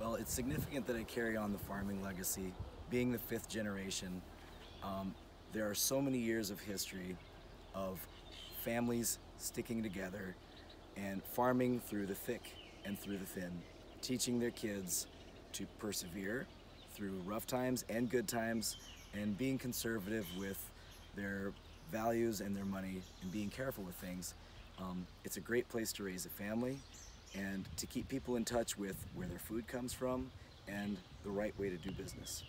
Well, it's significant that I carry on the farming legacy. Being the fifth generation, um, there are so many years of history of families sticking together and farming through the thick and through the thin, teaching their kids to persevere through rough times and good times and being conservative with their values and their money and being careful with things. Um, it's a great place to raise a family and to keep people in touch with where their food comes from and the right way to do business.